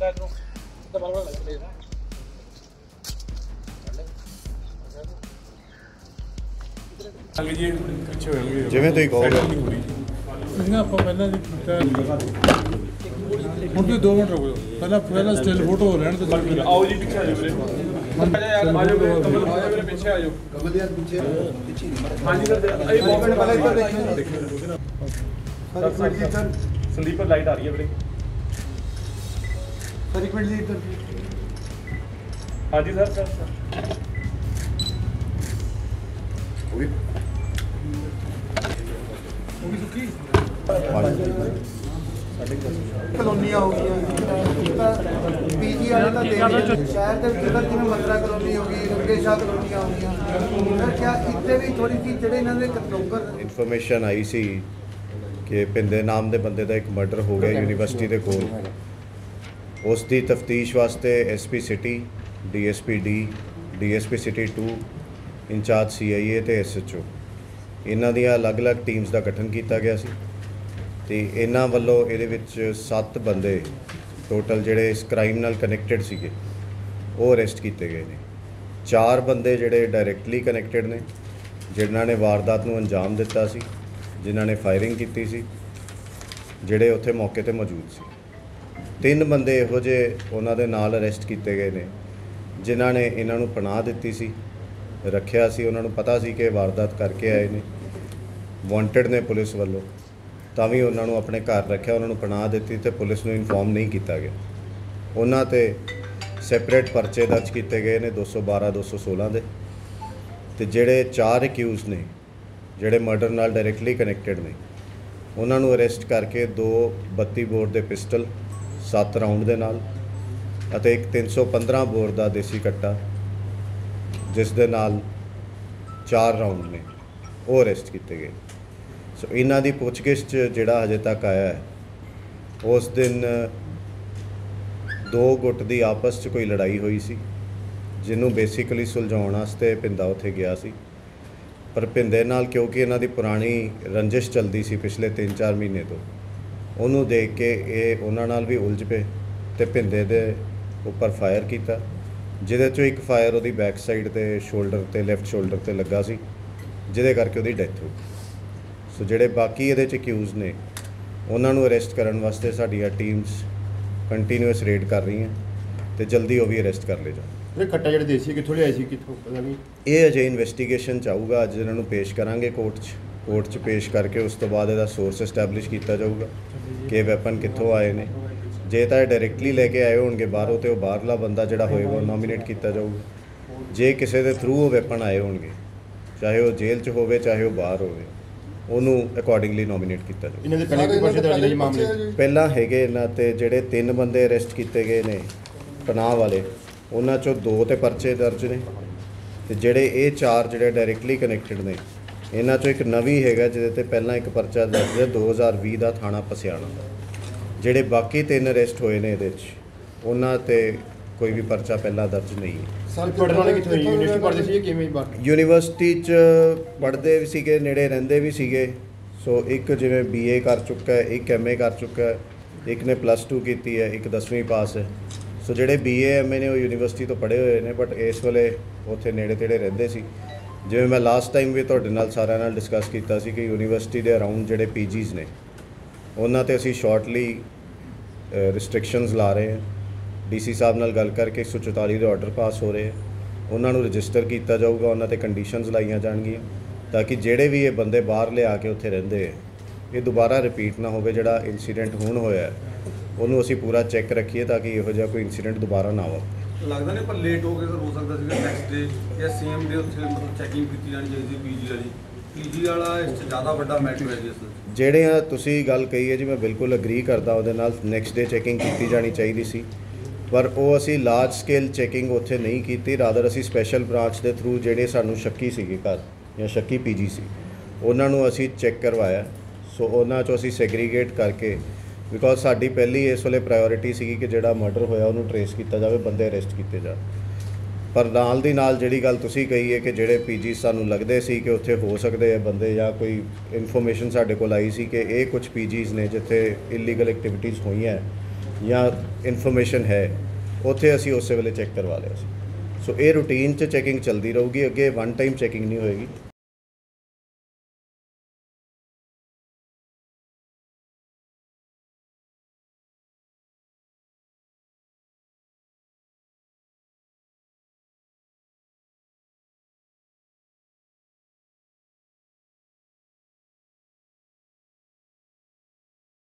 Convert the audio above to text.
ਲੈ ਤੂੰ ਤਾਂ ਬਰਬਰ ਲੱਗ ਲੈ ਅੱਗੇ ਜੀ ਪਿੱਛੇ ਹੋਣਗੇ ਜਿਵੇਂ ਤੁਸੀਂ ਕਹੋਗੇ। ਨਹੀਂ ਆਪਾਂ ਪਹਿਲਾਂ ਦੀ ਹੁਣ ਤੁਸੀਂ 2 ਮਿੰਟ ਰੁਕੋ ਪਹਿਲਾਂ ਪਹਿਲਾਂ ਸਟਿਲ ਫੋਟੋ ਲੈਣ ਤੇ ਫਿਰ ਆਓ ਜੀ ਪਿੱਛੇ ਆ ਜਾਓ ਵੀਰੇ ਜਾ ਯਾਰ ਆ ਜਾਓ ਵੀਰੇ ਕਮਲ ਵੀਰੇ ਪਿੱਛੇ ਆ ਜਾਓ ਕਮਲ ਯਾਰ ਪਿੱਛੇ ਪਿੱਛੇ ਨਹੀਂ ਹਾਂਜੀ ਸਰ ਇਹ ਬਹੁਤ ਪਹਿਲਾਂ ਇੱਧਰ ਦੇਖੋ ਸੰਦੀਪ ਲਾਈਟ ਆ ਰਹੀ ਹੈ ਵੀਰੇ ਸਰ ਇੱਕ ਮਿੰਟ ਜੀ ਇੱਧਰ। ਹਾਂਜੀ ਸਰ ਸਰ ਸਰ। ਕਲੋਨੀਆਂ ਹੋ ਗਈਆਂ ਪੀਜੀ ਵਾਲੇ ਤਾਂ ਦੇਖ ਸ਼ਹਿਰ ਦੇ ਵਿੱਚ ਤਾਂ ਜਿਵੇਂ ਮੰਦਰਾ ਕਲੋਨੀ ਹੋ ਗਈ ਰੰਗੇ ਸ਼ਾਹ ਕਲੋਨੀਆਂ ਹੋ ਗਈਆਂ। ਸਰ ਕਿਆ ਇੱਥੇ ਵੀ ਥੋੜੀ ਜਿਹੀ ਜਿਹੜੇ ਇਹਨਾਂ ਦੇ ਕੰਟਰੋਲਰ ਇਨਫੋਰਮੇਸ਼ਨ ਆਈ ਸੀ ਕਿ ਪਿੰਦੇ ਨਾਮ ਦੇ ਬੰਦੇ ਦਾ ਇੱਕ ਮਰਡਰ ਹੋ ਗਿਆ ਯੂਨੀਵਰਸਿਟੀ ਦੇ ਕੋਲ। ਉਸ ਦੀ ਤਫਤੀਸ਼ ਵਾਸਤੇ SP city DSP D DSP city 2 incharge CIA ਤੇ ਐਸਐਚਓ ਇਹਨਾਂ ਦੀਆਂ ਅਲੱਗ-ਅਲੱਗ ਟੀਮਸ ਦਾ ਗਠਨ ਕੀਤਾ ਗਿਆ ਸੀ ਤੇ ਇਹਨਾਂ ਵੱਲੋਂ ਇਹਦੇ ਵਿੱਚ 7 ਬੰਦੇ ਟੋਟਲ ਜਿਹੜੇ ਇਸ ਕ੍ਰਾਈਮ ਨਾਲ ਕਨੈਕਟਡ ਸੀਗੇ, ਉਹ ਅਰੈਸਟ ਕੀਤੇ ਗਏ ਨੇ। ਚਾਰ ਬੰਦੇ ਜਿਹੜੇ ਡਾਇਰੈਕਟਲੀ ਕਨੈਕਟਡ ਨੇ, ਜਿਨ੍ਹਾਂ ਨੇ ਵਾਰਦਾਤ ਨੂੰ ਅੰਜਾਮ ਦਿੱਤਾ ਸੀ, ਜਿਨ੍ਹਾਂ ਨੇ ਫਾਇਰਿੰਗ ਕੀਤੀ ਸੀ, ਜਿਹੜੇ ਉੱਥੇ ਮੌਕੇ ਤੇ ਮੌਜੂਦ ਸੀ। ਤਿੰਨ ਬੰਦੇ ਇਹੋ ਜਿਹੇ ਉਹਨਾਂ ਦੇ ਨਾਲ ਅਰੈਸਟ ਕੀਤੇ ਗਏ ਨੇ, ਜਿਨ੍ਹਾਂ ਨੇ ਇਹਨਾਂ ਨੂੰ ਪਨਾਹ ਦਿੱਤੀ ਸੀ, ਰੱਖਿਆ ਸੀ, ਉਹਨਾਂ ਨੂੰ ਪਤਾ ਸੀ ਕਿ ਵਾਰਦਾਤ ਕਰਕੇ ਆਏ ਨੇ ਵਾਂਟਡ ਨੇ ਪੁਲਿਸ ਵੱਲੋਂ, ਤਾਂ ਵੀ ਉਹਨਾਂ ਨੂੰ ਆਪਣੇ ਘਰ ਰੱਖਿਆ, ਉਹਨਾਂ ਨੂੰ ਪਨਾਹ ਦਿੱਤੀ ਤੇ ਪੁਲਿਸ ਨੂੰ ਇਨਫੋਰਮ ਨਹੀਂ ਕੀਤਾ ਗਿਆ। ਉਹਨਾਂ ਤੇ ਸੈਪਰੇਟ ਪਰਚੇ ਦਰਜ ਕੀਤੇ ਗਏ ਨੇ 212 216 ਦੇ ਤੇ ਜਿਹੜੇ ਚਾਰ ਅਕਿਊਜ਼ ਨੇ, ਜਿਹੜੇ ਮਰਡਰ ਨਾਲ ਡਾਇਰੈਕਟਲੀ ਕਨੈਕਟਡ ਨੇ, ਉਹਨਾਂ ਨੂੰ ਅਰੈਸਟ ਕਰਕੇ ਦੋ 32 ਬੋਰ ਦੇ ਪਿਸਟਲ 7 ਰਾਉਂਡ ਦੇ ਨਾਲ ਅਤੇ ਇੱਕ 315 ਬੋਰ ਦਾ ਦੇਸੀ ਕੱਟਾ, ਜਿਸ ਦੇ ਨਾਲ 4 ਰਾਉਂਡ ਨੇ, ਉਹ ਅਰੈਸਟ ਕੀਤੇ ਗਏ। ਸੋ ਇਹਨਾਂ ਦੀ ਪੁੱਛਗਿੱਛ 'ਚ ਜਿਹੜਾ ਹਜੇ ਤੱਕ ਆਇਆ ਹੈ, ਉਸ ਦਿਨ ਦੋ ਗੁੱਟ ਦੀ ਆਪਸ 'ਚ ਕੋਈ ਲੜਾਈ ਹੋਈ ਸੀ, ਜਿਹਨੂੰ ਬੇਸਿਕਲੀ ਸੁਲਝਾਉਣ ਵਾਸਤੇ ਪਿੰਦਾ ਉੱਥੇ ਗਿਆ ਸੀ। ਪਰ ਪਿੰਦੇ ਨਾਲ ਕਿਉਂਕਿ ਇਹਨਾਂ ਦੀ ਪੁਰਾਣੀ ਰੰਜਿਸ਼ ਚੱਲਦੀ ਸੀ ਪਿਛਲੇ 3-4 ਮਹੀਨੇ ਤੋਂ ਉਹਨੂੰ ਦੇਖ ਕੇ ਇਹ ਉਹਨਾਂ ਨਾਲ ਵੀ ਉਲਝ ਪਏ ਤੇ ਪਿੰਦੇ ਦੇ ਉੱਪਰ ਫਾਇਰ ਕੀਤਾ ਜਿਹਦੇ ਚੋਂ ਇੱਕ ਫਾਇਰ ਉਹਦੀ ਬੈਕ ਸਾਈਡ ਤੇ ਸ਼ੋਲਡਰ ਤੇ ਲੈਫਟ ਸ਼ੋਲਡਰ ਤੇ ਲੱਗਾ ਸੀ ਜਿਹਦੇ ਕਰਕੇ ਉਹਦੀ ਡੈਥ ਹੋ ਗਈ ਸੋ ਜਿਹੜੇ ਬਾਕੀ ਇਹਦੇ ਚ ਅਕਿਊਜ਼ ਨੇ ਉਹਨਾਂ ਨੂੰ ਅਰੈਸਟ ਕਰਨ ਵਾਸਤੇ ਸਾਡੀਆਂ ਟੀਮਸ ਕੰਟੀਨਿਊਸ ਰੇਡ ਕਰ ਰਹੀਆਂ ਤੇ ਜਲਦੀ ਉਹ ਵੀ ਅਰੈਸਟ ਕਰ ਲਏ ਜਾਣ। ਇਹ ਕੱਟਾ ਜਿਹੜੇ ਦੇਸੀ ਕਿੱਥੋਂ ਲਿਆਏ ਸੀ ਕਿੱਥੋਂ ਪਤਾ ਨਹੀਂ। ਇਹ ਅਜੇ ਇਨਵੈਸਟੀਗੇਸ਼ਨ ਚਾਹੂਗਾ ਅੱਜ ਇਹਨਾਂ ਨੂੰ ਪੇਸ਼ ਕਰਾਂਗੇ ਕੋਰਟ 'ਚ। ਕੋਰਟ 'ਚ ਪੇਸ਼ ਕਰਕੇ ਉਸ ਤੋਂ ਬਾਅਦ ਇਹਦਾ ਸੋਰਸ ਐਸਟੈਬਲਿਸ਼ ਕੀਤਾ ਜਾਊਗਾ ਕਿ ਇਹ ਵੈਪਨ ਕਿੱਥੋਂ ਆਏ ਨੇ। ਜੇ ਤਾਂ ਇਹ ਡਾਇਰੈਕਟਲੀ ਲੈ ਕੇ ਆਏ ਹੋਣਗੇ ਬਾਹਰੋਂ ਤੇ ਉਹ ਬਾਹਰਲਾ ਬੰਦਾ ਜਿਹੜਾ ਹੋਏਗਾ ਉਹ ਨੋਮੀਨੇਟ ਕੀਤਾ ਜਾਊਗਾ। ਜੇ ਕਿਸੇ ਦੇ ਥਰੂ ਉਹ ਵੈਪਨ ਆਏ ਹੋਣਗੇ ਚਾਹੇ ਉਹ ਜੇਲ੍ਹ 'ਚ ਹੋਵੇ ਚਾਹੇ ਉਹ ਬਾਹਰ ਹੋਵੇ ਉਹਨੂੰ ਅਕੋਰਡਿੰਗਲੀ ਨੋਮੀਨੇਟ ਕੀਤਾ ਜਾਊਗਾ। ਇਹਨਾਂ ਦੇ ਪਹਿਲੇ ਕੋਈ ਪਰਚੇ ਦਰਜ ਨੇ ਜੀ ਮਾਮਲੇ? 'ਚ? ਪਹਿਲਾਂ ਹੈਗੇ ਇਹਨਾਂ ਤੇ ਜਿਹੜੇ ਤਿੰਨ ਬੰਦੇ ਅਰੈਸਟ ਕੀਤੇ ਗਏ ਨੇ ਪਨਾਹ ਵਾਲੇ ਉਹਨਾਂ ਚੋਂ ਦੋ ਤੇ ਪਰਚੇ ਦਰਜ ਨੇ ਤੇ ਜਿਹੜੇ ਇਹ ਚਾਰ ਜਿਹੜੇ ਡਾਇਰੈਕਟਲੀ ਕਨੈਕਟਡ ਨੇ ਇਹਨਾਂ ਚੋਂ ਇੱਕ ਨਵੀਂ ਹੈਗਾ ਜਿਹਦੇ ਤੇ ਪਹਿਲਾਂ ਇੱਕ ਪਰਚਾ ਦਰਜ ਹੈ 2020 ਦਾ ਥਾਣਾ ਪਸਿਆਣਾ ਜਿਹੜੇ ਬਾਕੀ ਤਿੰਨ ਅਰੈਸਟ ਹੋਏ ਨੇ ਇਹਦੇ 'ਚ ਉਹਨਾਂ ਤੇ ਕੋਈ ਵੀ ਪਰਚਾ ਪਹਿਲਾਂ ਦਰਜ ਨਹੀਂ ਹੈ। ਸਰ ਪੜਨ ਵਾਲੇ ਕਿੱਥੋਂ? ਯੂਨੀਵਰਸਿਟੀ ਪੜ੍ਹਦੇ ਸੀ ਕਿਵੇਂ ਬਾਕੀ? ਯੂਨੀਵਰਸਿਟੀ 'ਚ ਪੜ੍ਹਦੇ ਵੀ ਸੀਗੇ ਨੇੜੇ ਰਹਿੰਦੇ ਵੀ ਸੀਗੇ। ਸੋ ਇੱਕ ਜਿਵੇਂ ਬੀਏ ਕਰ ਚੁੱਕਾ ਹੈ ਇੱਕ ਐਮਏ ਕਰ ਚੁੱਕਾ ਹੈ ਇੱਕ ਨੇ ਪਲੱਸ 2 ਕੀਤੀ ਹੈ ਇੱਕ 10ਵੀਂ ਪਾਸ ਹੈ। ਸੋ ਜਿਹੜੇ ਬੀਏ ਐਮਏ ਨੇ ਉਹ ਯੂਨੀਵਰਸਿਟੀ ਤੋਂ ਪੜ੍ਹੇ ਹੋਏ ਨੇ ਬਟ ਇਸ ਵੇਲੇ ਉੱਥੇ ਨੇੜੇ ਤੇੜੇ ਰਹਿੰਦੇ ਸੀ। ਜਿਵੇਂ ਮੈਂ ਲਾਸਟ ਟਾਈਮ ਵੀ ਤੁਹਾਡੇ ਨਾਲ ਸਾਰਿਆਂ ਨਾਲ ਡਿਸਕਸ ਕੀਤਾ ਸੀ ਕਿ ਯੂਨੀਵਰਸਿਟੀ ਦੇ ਅਰਾਊਂਡ ਜਿਹੜੇ ਪੀਜੀਜ਼ ਨੇ, ਉਹਨਾਂ ਤੇ ਅਸੀਂ ਸ਼ਾਰਟਲੀ ਰਿਸਟ੍ਰਿਕਸ਼ਨਸ ਲਾ ਰਹੇ ਹਾਂ। ਡੀਸੀ ਸਾਹਿਬ ਨਾਲ ਗੱਲ ਕਰਕੇ 144 ਦੇ ਆਰਡਰ ਪਾਸ ਹੋ ਰਹੇ ਹੈ ਉਹਨਾਂ ਨੂੰ ਰਜਿਸਟਰ ਕੀਤਾ ਜਾਊਗਾ, ਉਹਨਾਂ ਤੇ ਕੰਡੀਸ਼ਨਸ ਲਾਈਆਂ ਜਾਣਗੀਆਂ, ਤਾਂ ਕਿ ਜਿਹੜੇ ਵੀ ਇਹ ਬੰਦੇ ਬਾਹਰ ਲਿਆ ਕੇ ਉੱਥੇ ਰਹਿੰਦੇ ਹੈ ਇਹ ਦੁਬਾਰਾ ਰਿਪੀਟ ਨਾ ਹੋਵੇ ਜਿਹੜਾ ਇਨਸੀਡੈਂਟ ਹੁਣ ਹੋਇਆ ਉਹਨੂੰ ਅਸੀਂ ਪੂਰਾ ਚੈੱਕ ਰੱਖੀਏ ਤਾਂ ਕਿ ਇਹੋ ਜਿਹਾ ਕੋਈ ਇਨਸੀਡੈਂਟ ਦੁਬਾਰਾ ਨਾ ਹੋਵੇ। ਲੱਗਦਾ ਨਹੀਂ, ਪਰ ਲੇਟ ਹੋ ਗਏ ਸਰ ਹੋ ਸਕਦਾ ਸੀਗਾ ਨੈਕਸਟ ਡੇ ਜਾਂ ਸੀਐਮ ਦੇ ਉੱਥੇ ਮਤਲਬ ਚੈਕਿੰਗ ਕੀਤੀ ਜਾਣੀ ਚਾਹੀਦੀ ਪੀਜੀ ਵਾਲੀ। ਪੀਜੀ ਵਾਲਾ ਇਸ 'ਚ ਜ਼ਿਆਦਾ ਵੱਡਾ ਮੈਟਰ ਹੈ ਜੀ ਇਸ ਜਿਹੜੇ ਆ ਤੁਸੀਂ ਗੱਲ ਕਹੀ ਹੈ ਜੀ, ਮੈਂ ਬਿਲਕੁਲ ਅਗਰੀ ਕਰਦਾ ਉਹਦੇ ਨਾਲ ਨੈਕਸਟ ਡੇ ਚੈਕਿੰਗ ਕੀਤੀ ਜਾਣੀ ਚਾਹੀਦੀ ਸੀ। ਪਰ ਉਹ ਅਸੀਂ ਲਾਰਜ ਸਕੇਲ ਚੈਕਿੰਗ ਉੱਥੇ ਨਹੀਂ ਕੀਤੀ ਰਾਦਰ ਅਸੀਂ ਸਪੈਸ਼ਲ ਬ੍ਰਾਂਚ ਦੇ ਥਰੂ ਜਿਹੜੇ ਸਾਨੂੰ ਸ਼ੱਕੀ ਸੀਗੇ ਘਰ ਜਾਂ ਸ਼ੱਕੀ ਪੀਜੀ ਸੀ, ਉਹਨਾਂ ਨੂੰ ਅਸੀਂ ਚੈੱਕ ਕਰਵਾਇਆ। ਸੋ ਉਹਨਾਂ ਚੋਂ ਅਸੀਂ ਸੈਗਰੀਗੇਟ ਕਰਕੇ ਬਿਕੋਜ਼ ਸਾਡੀ ਪਹਿਲੀ ਇਸ ਵੇਲੇ ਪ੍ਰਾਇੋਰਟੀ ਸੀਗੀ ਕਿ ਜਿਹੜਾ ਮਰਡਰ ਹੋਇਆ ਉਹਨੂੰ ਟਰੇਸ ਕੀਤਾ ਜਾਵੇ, ਬੰਦੇ ਅਰੈਸਟ ਕੀਤੇ ਜਾਣ। ਪਰ ਨਾਲ ਦੀ ਨਾਲ ਜਿਹੜੀ ਗੱਲ ਤੁਸੀਂ ਕਹੀ ਹੈ ਕਿ ਜਿਹੜੇ ਪੀਜੀ ਸਾਨੂੰ ਲੱਗਦੇ ਸੀ ਕਿ ਉੱਥੇ ਹੋ ਸਕਦੇ ਆ ਬੰਦੇ ਜਾਂ ਕੋਈ ਇਨਫੋਰਮੇਸ਼ਨ ਸਾਡੇ ਕੋਲ ਆਈ ਸੀ ਕਿ ਇਹ ਕੁਝ ਪੀਜੀਜ਼ ਨੇ ਜਿੱਥੇ ਇਲੀਗਲ ਐਕਟੀਵਿਟੀਜ਼ ਹੋਈਆਂ ਜਾਂ ਇਨਫੋਰਮੇਸ਼ਨ ਹੈ, ਉੱਥੇ ਅਸੀਂ ਉਸੇ ਵੇਲੇ ਚੈੱਕ ਕਰਵਾ ਲਿਆ ਸੀ। ਸੋ ਇਹ ਰੂਟੀਨ 'ਚ ਚੈਕਿੰਗ ਚੱਲਦੀ ਰਹੂਗੀ, ਅੱਗੇ ਵਨ ਟਾਈਮ ਚੈਕਿੰਗ ਨਹੀਂ ਹੋਏਗੀ।